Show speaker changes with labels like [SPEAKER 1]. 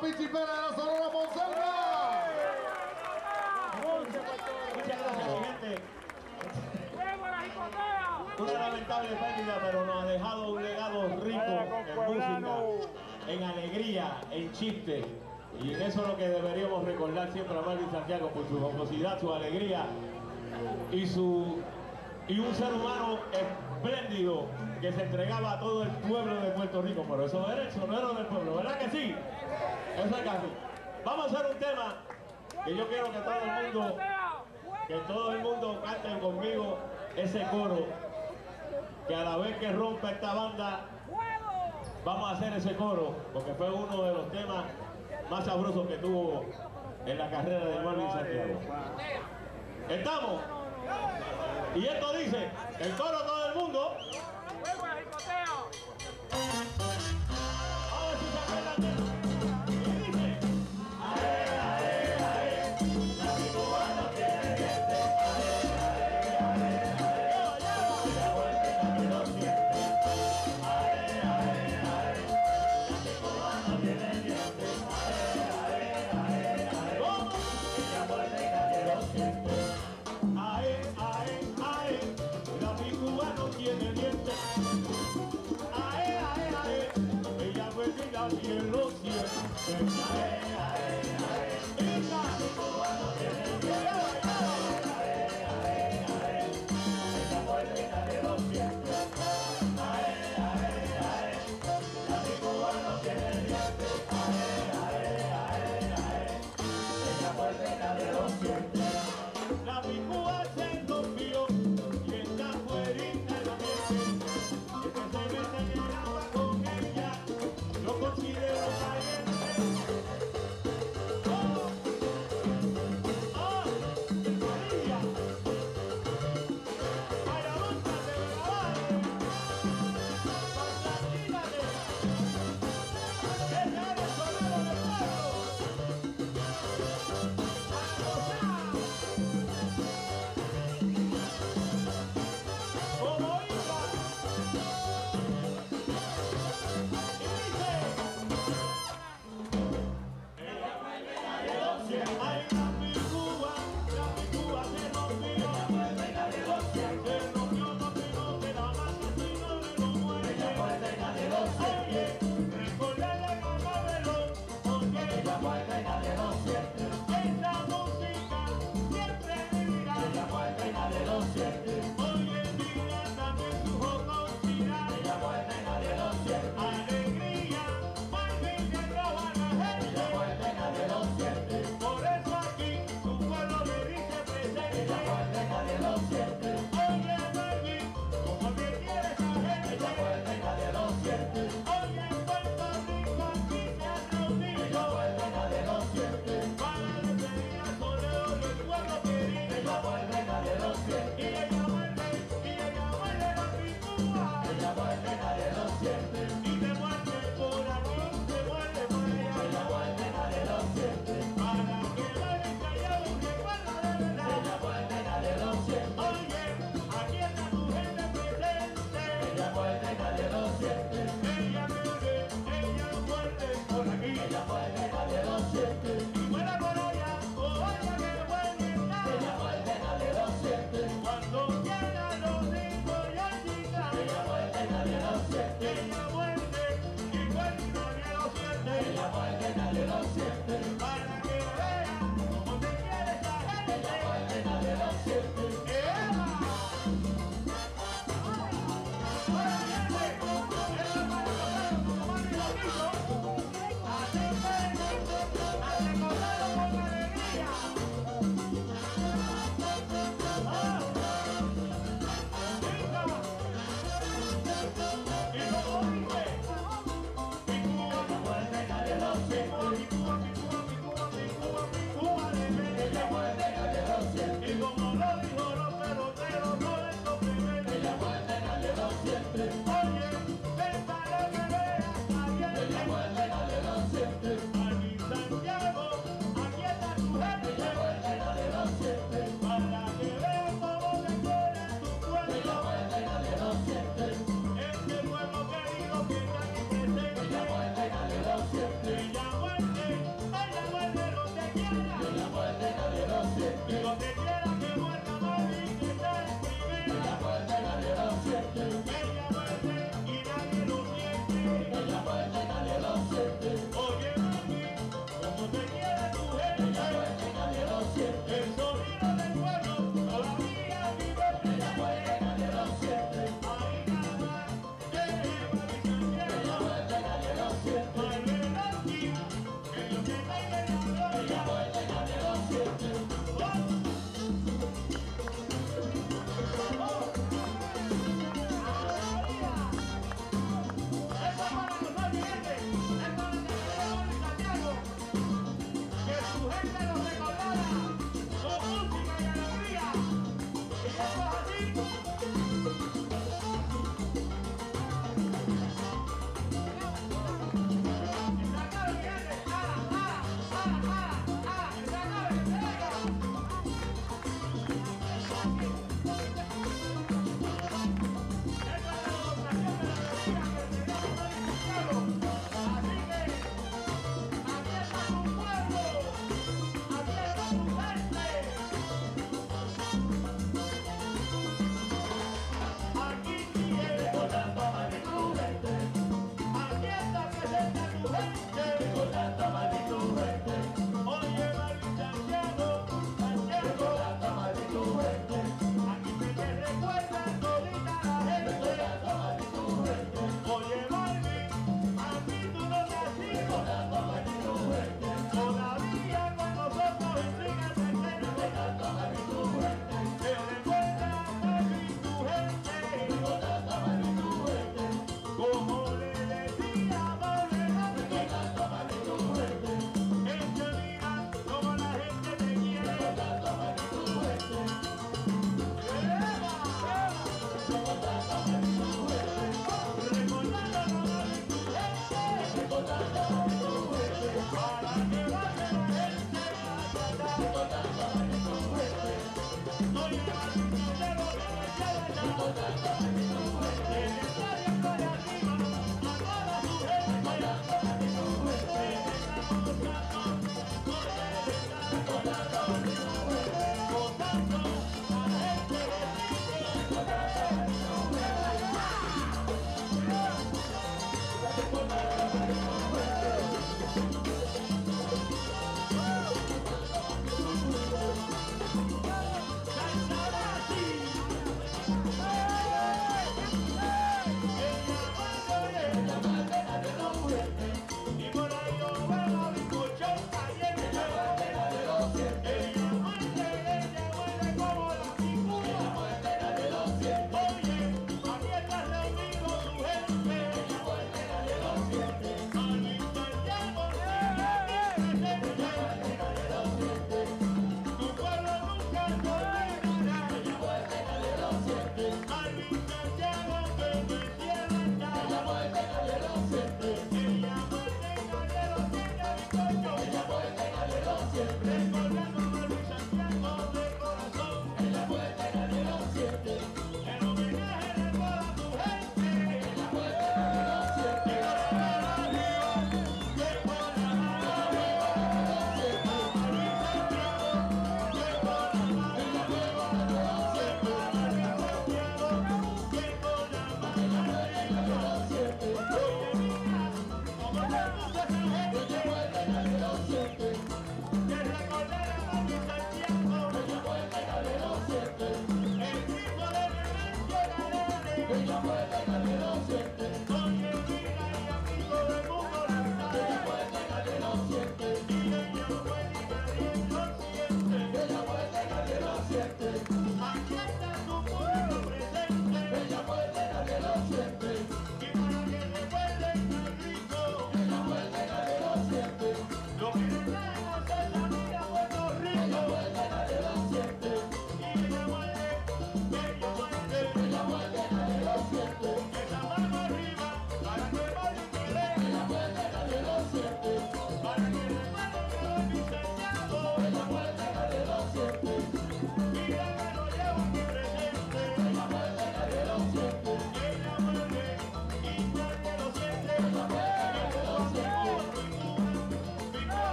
[SPEAKER 1] Pichipera de la Sonora Monserga.
[SPEAKER 2] Muchas gracias, mi gente. Una lamentable pérdida, pero nos ha dejado un legado rico en música, en alegría, en chiste. Y en eso es lo que deberíamos recordar siempre a Marvin Santiago por su jocosidad, su alegría y su y un ser humano espléndido que se entregaba a todo el pueblo de Puerto Rico. Por eso era el sonero del pueblo, ¿verdad que sí? Eso es. Vamos a hacer un tema que yo quiero que todo el mundo, que todo el mundo cante conmigo ese coro, que a la vez que rompa esta banda, vamos a hacer ese coro, porque fue uno de los temas más sabrosos que tuvo en la carrera de Marvin Santiago. ¿Estamos? Y esto dice, el coro todo el mundo. Thank.